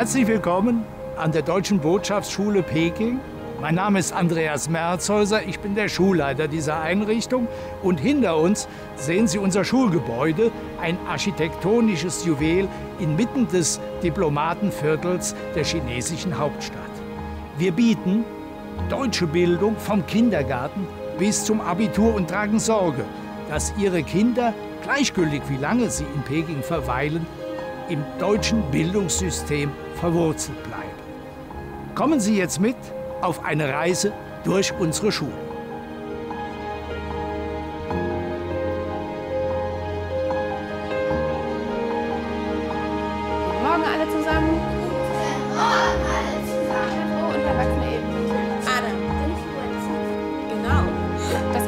Herzlich willkommen an der Deutschen Botschaftsschule Peking. Mein Name ist Andreas Merzhäuser, ich bin der Schulleiter dieser Einrichtung und hinter uns sehen Sie unser Schulgebäude, ein architektonisches Juwel inmitten des Diplomatenviertels der chinesischen Hauptstadt. Wir bieten deutsche Bildung vom Kindergarten bis zum Abitur und tragen Sorge, dass Ihre Kinder, gleichgültig wie lange sie in Peking verweilen, im deutschen Bildungssystem verwurzelt bleiben. Kommen Sie jetzt mit auf eine Reise durch unsere Schule.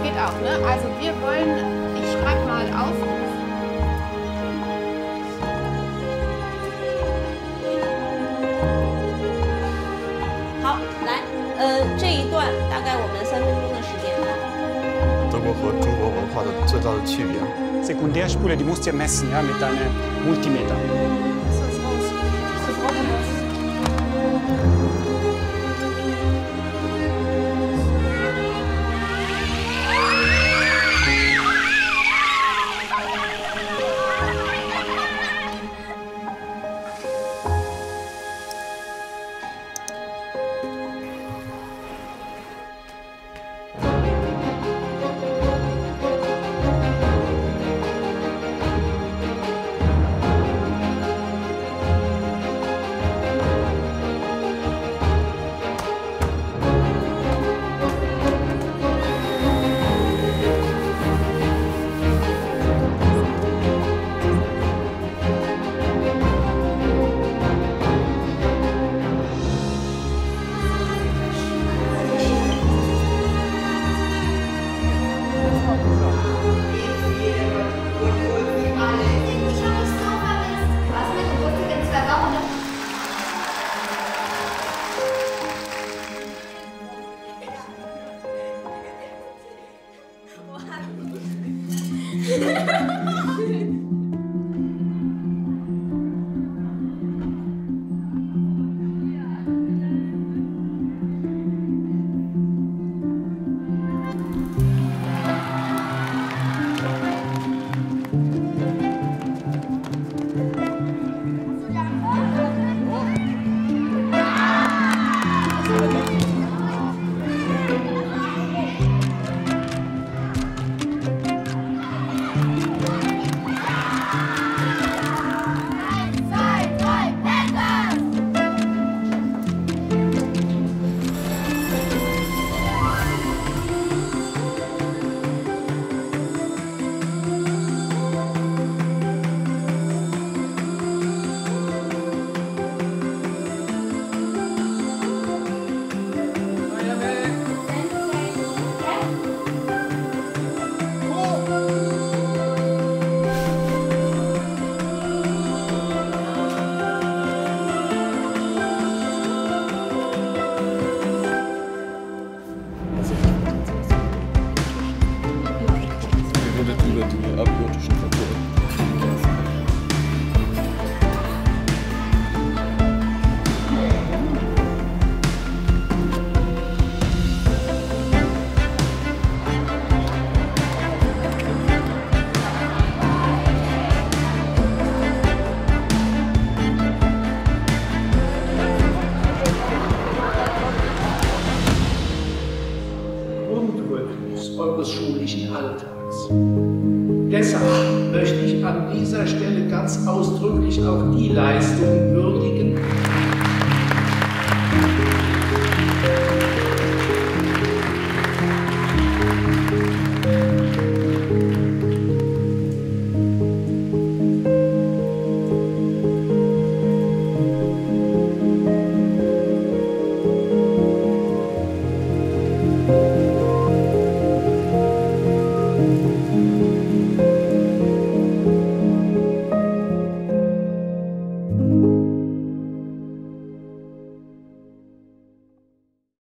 Genau. Ne? Also wir wollen, ich schreibe mal auf. 来，呃，这一段大概我们三分钟的时间。德国和中国文化的最大的区别。Sekundärspule, die musst du ja messen, ja, schulischen Alltags. Deshalb möchte ich an dieser Stelle ganz ausdrücklich auch die Leistungen würdigen,